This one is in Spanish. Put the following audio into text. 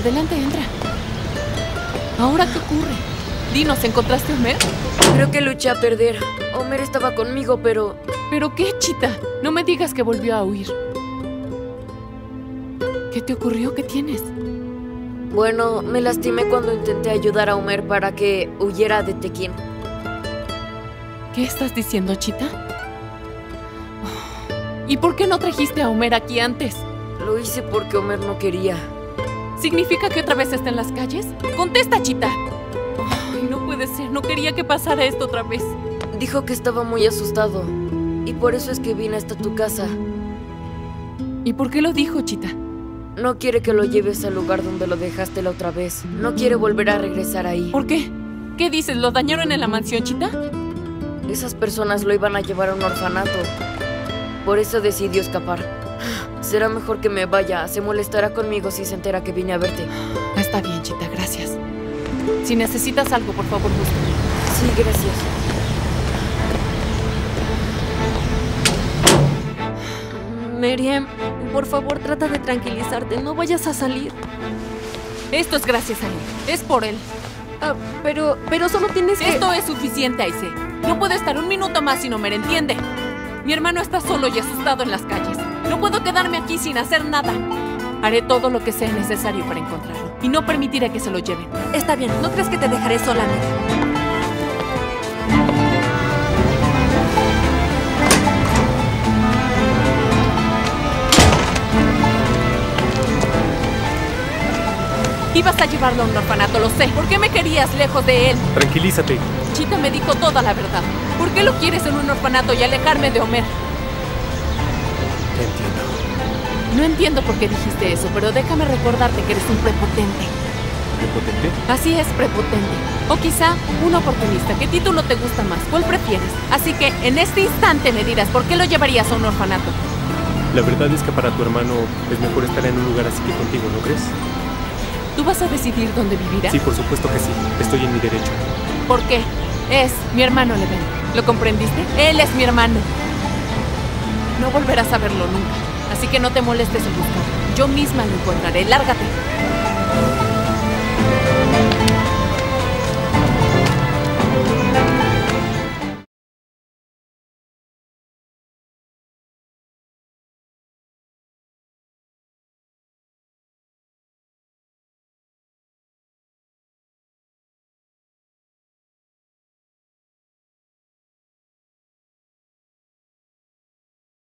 Adelante, entra. ¿Ahora qué ocurre? Dinos, ¿encontraste a Homer? Creo que luché a perder. Homer estaba conmigo, pero... ¿Pero qué, Chita? No me digas que volvió a huir. ¿Qué te ocurrió? ¿Qué tienes? Bueno, me lastimé cuando intenté ayudar a Homer para que huyera de Tequín. ¿Qué estás diciendo, Chita? ¿Y por qué no trajiste a Homer aquí antes? Lo hice porque Homer no quería. ¿Significa que otra vez está en las calles? ¡Contesta, Chita! Ay, no puede ser. No quería que pasara esto otra vez. Dijo que estaba muy asustado. Y por eso es que vine hasta tu casa. ¿Y por qué lo dijo, Chita? No quiere que lo lleves al lugar donde lo dejaste la otra vez. No quiere volver a regresar ahí. ¿Por qué? ¿Qué dices? ¿Lo dañaron en la mansión, Chita? Esas personas lo iban a llevar a un orfanato. Por eso decidió escapar. Será mejor que me vaya. Se molestará conmigo si se entera que vine a verte. Está bien, Chita, gracias. Si necesitas algo, por favor, búscame. Sí, gracias. Meriem, por favor, trata de tranquilizarte. No vayas a salir. Esto es gracias a él. Es por él. Ah, pero, pero solo tienes que... Esto es suficiente, Aise. No puedo estar un minuto más si no me entiende. Mi hermano está solo y asustado en las calles. No puedo quedarme aquí sin hacer nada. Haré todo lo que sea necesario para encontrarlo. Y no permitiré que se lo lleven. Está bien, ¿no crees que te dejaré sola, Meriem? Ibas a llevarlo a un orfanato, lo sé. ¿Por qué me querías lejos de él? Tranquilízate. Chita me dijo toda la verdad. ¿Por qué lo quieres en un orfanato y alejarme de Homer? Te entiendo. No entiendo por qué dijiste eso, pero déjame recordarte que eres un prepotente. ¿Prepotente? Así es, prepotente. O quizá un oportunista. ¿Qué título te gusta más? ¿Cuál prefieres? Así que en este instante me dirás por qué lo llevarías a un orfanato. La verdad es que para tu hermano es mejor estar en un lugar así que contigo, ¿no crees? ¿Tú vas a decidir dónde vivirá? Sí, por supuesto que sí. Estoy en mi derecho. ¿Por qué? Es mi hermano Leven. ¿Lo comprendiste? Él es mi hermano. No volverás a verlo nunca. Así que no te molestes en buscarlo. Yo misma lo encontraré. Lárgate.